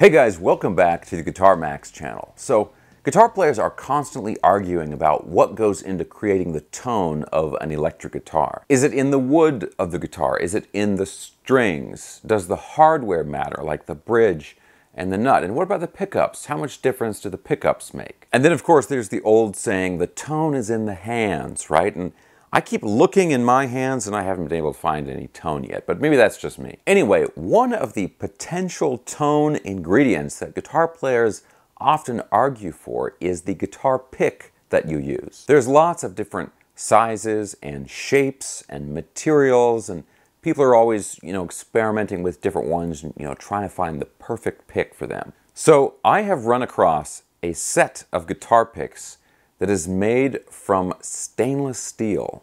Hey guys, welcome back to the Guitar Max channel. So, guitar players are constantly arguing about what goes into creating the tone of an electric guitar. Is it in the wood of the guitar? Is it in the strings? Does the hardware matter, like the bridge and the nut? And what about the pickups? How much difference do the pickups make? And then, of course, there's the old saying, the tone is in the hands, right? And I keep looking in my hands and I haven't been able to find any tone yet, but maybe that's just me. Anyway, one of the potential tone ingredients that guitar players often argue for is the guitar pick that you use. There's lots of different sizes and shapes and materials and people are always, you know, experimenting with different ones and, you know, trying to find the perfect pick for them. So I have run across a set of guitar picks that is made from stainless steel.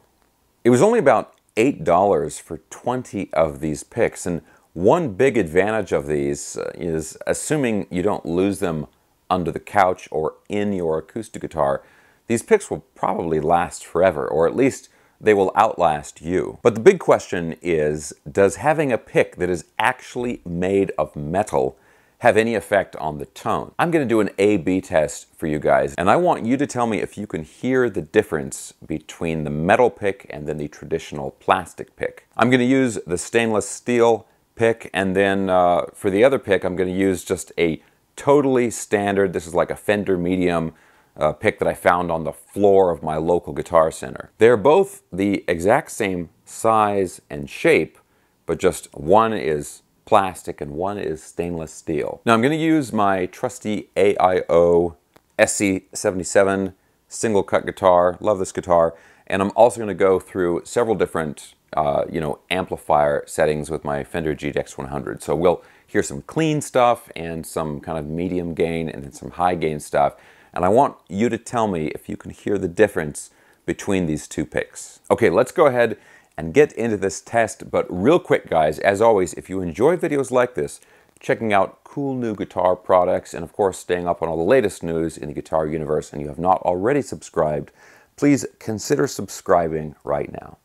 It was only about $8 for 20 of these picks, and one big advantage of these uh, is assuming you don't lose them under the couch or in your acoustic guitar, these picks will probably last forever, or at least they will outlast you. But the big question is, does having a pick that is actually made of metal have any effect on the tone. I'm going to do an A-B test for you guys, and I want you to tell me if you can hear the difference between the metal pick and then the traditional plastic pick. I'm going to use the stainless steel pick, and then uh, for the other pick, I'm going to use just a totally standard, this is like a Fender Medium uh, pick that I found on the floor of my local guitar center. They're both the exact same size and shape, but just one is plastic and one is stainless steel. Now I'm going to use my trusty AIO SC77 single cut guitar. Love this guitar. And I'm also going to go through several different uh, you know, amplifier settings with my Fender GTX 100. So we'll hear some clean stuff and some kind of medium gain and then some high gain stuff. And I want you to tell me if you can hear the difference between these two picks. Okay, let's go ahead and get into this test. But real quick, guys, as always, if you enjoy videos like this, checking out cool new guitar products, and of course, staying up on all the latest news in the guitar universe, and you have not already subscribed, please consider subscribing right now.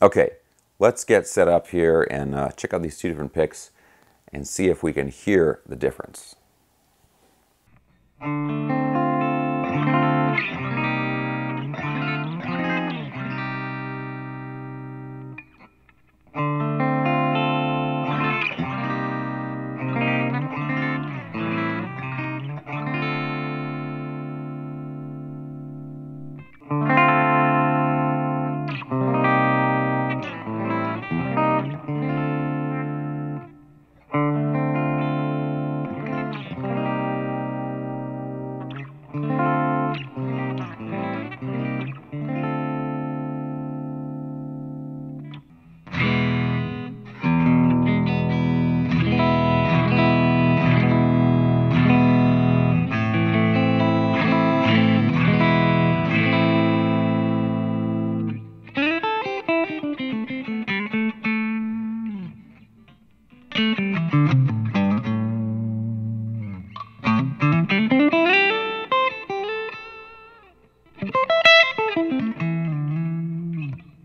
Okay, let's get set up here and uh, check out these two different picks and see if we can hear the difference.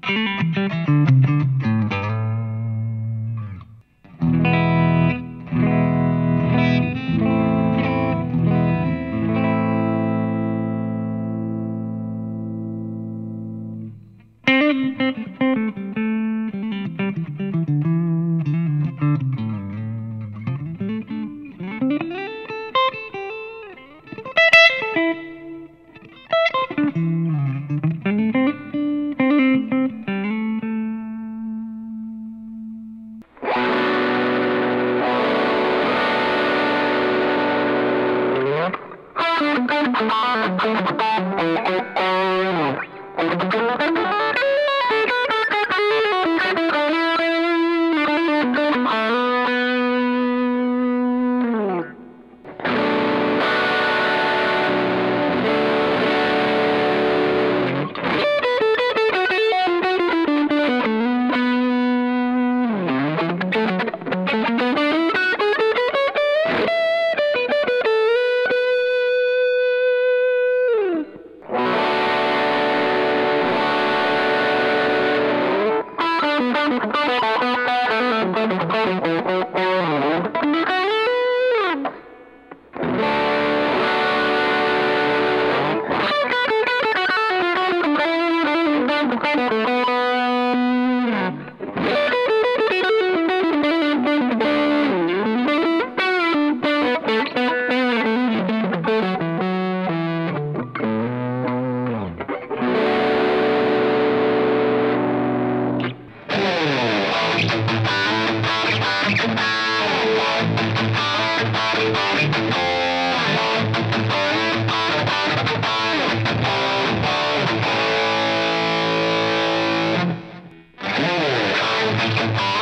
Música Thank you. Thank you.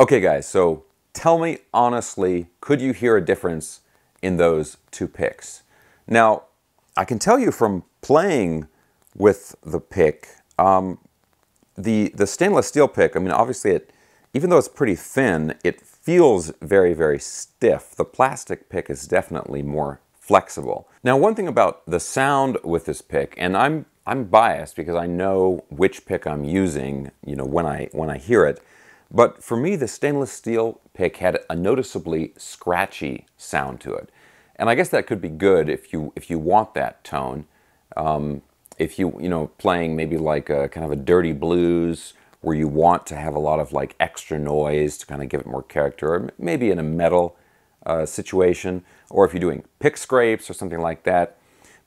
Okay guys, so tell me honestly, could you hear a difference in those two picks? Now, I can tell you from playing with the pick, um, the, the stainless steel pick, I mean, obviously it, even though it's pretty thin, it feels very, very stiff. The plastic pick is definitely more flexible. Now, one thing about the sound with this pick, and I'm, I'm biased because I know which pick I'm using, you know, when I, when I hear it, but for me, the stainless steel pick had a noticeably scratchy sound to it. And I guess that could be good if you if you want that tone. Um, if you you know playing maybe like a kind of a dirty blues where you want to have a lot of like extra noise to kind of give it more character, or maybe in a metal uh, situation, or if you're doing pick scrapes or something like that.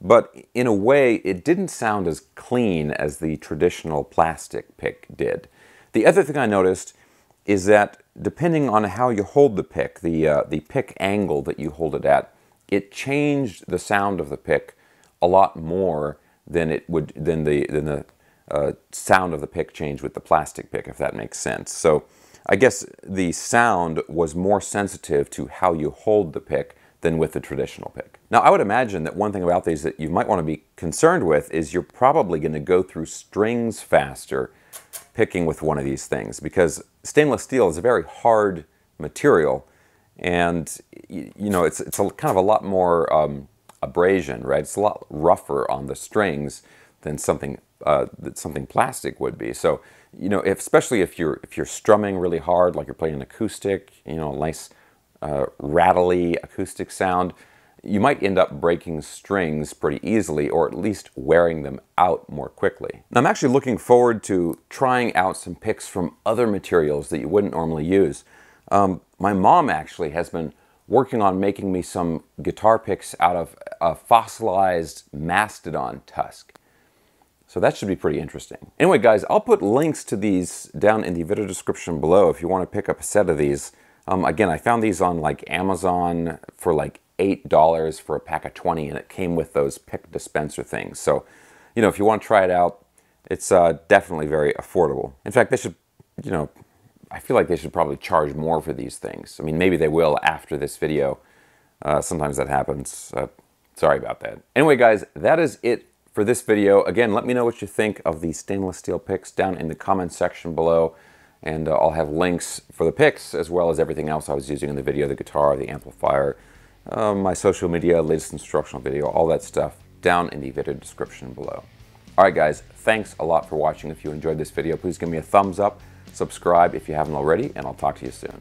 But in a way, it didn't sound as clean as the traditional plastic pick did. The other thing I noticed is that depending on how you hold the pick, the, uh, the pick angle that you hold it at, it changed the sound of the pick a lot more than it would than the than the uh, sound of the pick changed with the plastic pick, if that makes sense. So I guess the sound was more sensitive to how you hold the pick than with the traditional pick. Now I would imagine that one thing about these that you might want to be concerned with is you're probably going to go through strings faster picking with one of these things because stainless steel is a very hard material and you know it's, it's a, kind of a lot more um, abrasion right? It's a lot rougher on the strings than something uh, that something plastic would be. So you know if, especially if you're if you're strumming really hard like you're playing an acoustic you know a nice uh, rattly acoustic sound you might end up breaking strings pretty easily or at least wearing them out more quickly. Now, I'm actually looking forward to trying out some picks from other materials that you wouldn't normally use. Um, my mom actually has been working on making me some guitar picks out of a fossilized mastodon tusk. So that should be pretty interesting. Anyway, guys, I'll put links to these down in the video description below if you want to pick up a set of these. Um, again, I found these on like Amazon for like $8 for a pack of 20 and it came with those pick dispenser things. So, you know, if you want to try it out, it's uh, definitely very affordable. In fact, they should, you know, I feel like they should probably charge more for these things. I mean, maybe they will after this video. Uh, sometimes that happens. Uh, sorry about that. Anyway, guys, that is it for this video. Again, let me know what you think of the stainless steel picks down in the comments section below. And uh, I'll have links for the picks as well as everything else I was using in the video, the guitar, the amplifier, uh, my social media, latest instructional video, all that stuff down in the video description below. Alright guys, thanks a lot for watching. If you enjoyed this video, please give me a thumbs up, subscribe if you haven't already, and I'll talk to you soon.